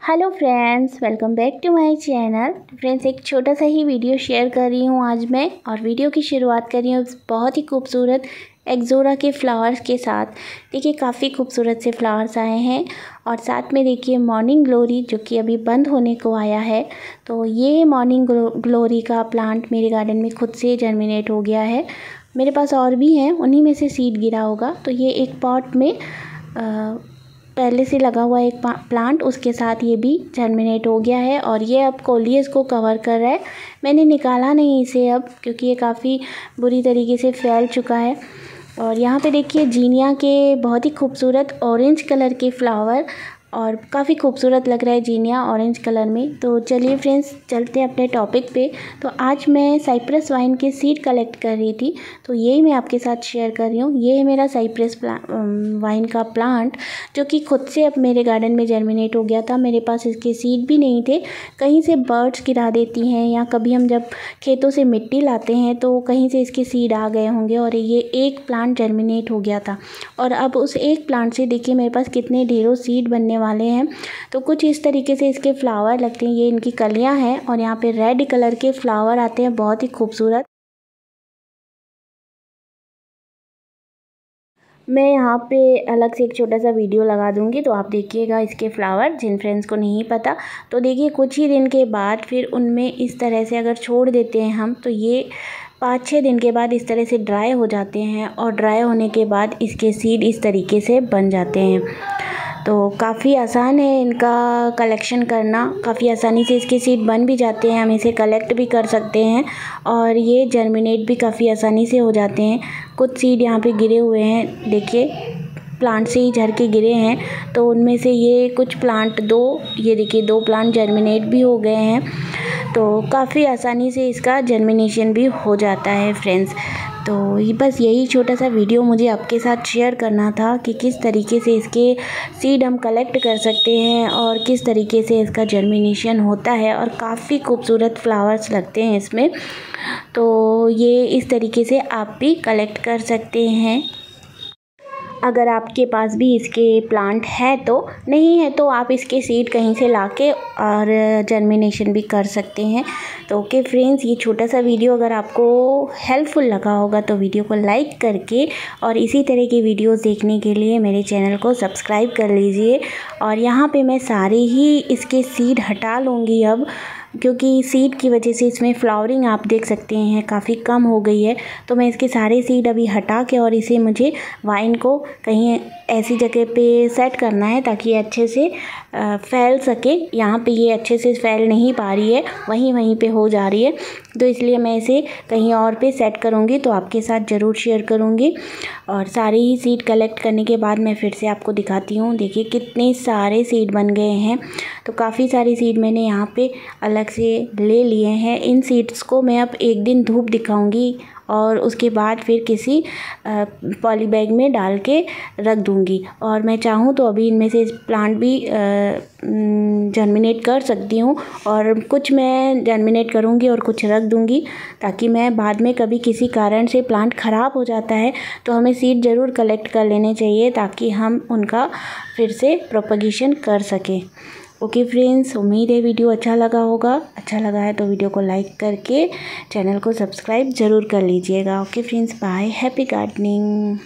Hello friends welcome back to my channel friends एक छोटा सा ही वीडियो शेयर कर रही हूँ आज मैं और वीडियो की शुरुआत कर रही हूँ बहुत ही खूबसूरत एक्जोरा के फ्लावर्स के साथ। देखिए काफ़ी खूबसूरत से फ्लावर्स आए हैं और साथ में देखिए मॉर्निंग ग्लोरी जो कि अभी बंद होने को आया है। तो ये मॉर्निंग ग्लोरी का प्लांट मेरे गार्डन में खुद से जर्मिनेट हो गया है। मेरे पास और भी हैं उन्हीं में से सीड गिरा होगा। तो ये एक पॉट में आ, पहले से लगा हुआ एक प्लांट उसके साथ ये भी जर्मिनेट हो गया है और ये अब कोलियस को कवर कर रहा है। मैंने निकाला नहीं इसे अब, क्योंकि ये काफ़ी बुरी तरीके से फैल चुका है। और यहाँ पे देखिए, जीनिया के बहुत ही खूबसूरत ऑरेंज कलर के फ्लावर और काफ़ी खूबसूरत लग रहा है जीनिया ऑरेंज कलर में। तो चलिए फ्रेंड्स चलते हैं अपने टॉपिक पे। तो आज मैं साइप्रस वाइन के सीड कलेक्ट कर रही थी। तो यही मैं आपके साथ शेयर कर रही हूँ। ये है मेरा साइप्रस वाइन का प्लांट जो कि खुद से अब मेरे गार्डन में जर्मिनेट हो गया था। मेरे पास इसके सीड भी नहीं थे। कहीं से बर्ड्स गिरा देती हैं या कभी हम जब खेतों से मिट्टी लाते हैं तो कहीं से इसके सीड आ गए होंगे और ये एक प्लांट जर्मिनेट हो गया था। और अब उस एक प्लांट से देखिए मेरे पास कितने ढेरों सीड बनने वाले हैं। तो कुछ इस तरीके से इसके फ्लावर लगते हैं। ये इनकी कलियाँ हैं और यहाँ पे रेड कलर के फ्लावर आते हैं। बहुत ही खूबसूरत। मैं यहाँ पे अलग से एक छोटा सा वीडियो लगा दूँगी। तो आप देखिएगा इसके फ्लावर जिन फ्रेंड्स को नहीं पता। तो देखिए, कुछ ही दिन के बाद फिर उनमें इस तरह से अगर छोड़ देते हैं हम तो ये पाँच छः दिन के बाद इस तरह से ड्राई हो जाते हैं और ड्राई होने के बाद इसके सीड इस तरीके से बन जाते हैं। तो काफ़ी आसान है इनका कलेक्शन करना। काफ़ी आसानी से इसके सीड बन भी जाते हैं, हम इसे कलेक्ट भी कर सकते हैं और ये जर्मिनेट भी काफ़ी आसानी से हो जाते हैं। कुछ सीड यहाँ पे गिरे हुए हैं, देखिए प्लांट से ही झर के गिरे हैं। तो उनमें से ये कुछ प्लांट दो, ये देखिए, दो प्लांट जर्मिनेट भी हो गए हैं। तो काफ़ी आसानी से इसका जर्मिनेशन भी हो जाता है फ्रेंड्स तो ये बस यही छोटा सा वीडियो मुझे आपके साथ शेयर करना था कि किस तरीके से इसके सीड हम कलेक्ट कर सकते हैं और किस तरीके से इसका जर्मिनेशन होता है और काफ़ी खूबसूरत फ्लावर्स लगते हैं इसमें। तो ये इस तरीके से आप भी कलेक्ट कर सकते हैं। अगर आपके पास भी इसके प्लांट है तो नहीं है तो आप इसके सीड कहीं से ला के और जर्मिनेशन भी कर सकते हैं। तो ओके फ्रेंड्स ये छोटा सा वीडियो अगर आपको हेल्पफुल लगा होगा तो वीडियो को लाइक करके और इसी तरह की वीडियोस देखने के लिए मेरे चैनल को सब्सक्राइब कर लीजिए। और यहाँ पे मैं सारे ही इसके सीड हटा लूँगी अब। क्योंकि सीड की वजह से इसमें फ्लावरिंग आप देख सकते हैं, काफ़ी कम हो गई है। तो मैं इसके सारे सीड अभी हटा के और इसे मुझे वाइन को कहीं ऐसी जगह पे सेट करना है ताकि अच्छे से फैल सके। यहाँ पे ये अच्छे से फैल नहीं पा रही है, वहीं वहीं पे हो जा रही है। तो इसलिए मैं इसे कहीं और पे सेट करूँगी तो आपके साथ ज़रूर शेयर करूँगी। और सारे ही सीड कलेक्ट करने के बाद मैं फिर से आपको दिखाती हूँ। देखिए कितने सारे सीड बन गए हैं। तो काफ़ी सारी सीड मैंने यहाँ पे अलग से ले लिए हैं। इन सीड्स को मैं अब एक दिन धूप दिखाऊँगी और उसके बाद फिर किसी पॉली बैग में डाल के रख दूँगी। और मैं चाहूँ तो अभी इनमें से प्लांट भी जर्मिनेट कर सकती हूँ और कुछ मैं जर्मिनेट करूँगी और कुछ रख दूँगी ताकि मैं बाद में कभी किसी कारण से प्लांट ख़राब हो जाता है तो हमें सीड ज़रूर कलेक्ट कर लेने चाहिए ताकि हम उनका फिर से प्रोपगेशन कर सकें। ओके फ्रेंड्स उम्मीद है वीडियो अच्छा लगा होगा। अच्छा लगा है तो वीडियो को लाइक करके चैनल को सब्सक्राइब ज़रूर कर लीजिएगा। Okay friends bye happy gardening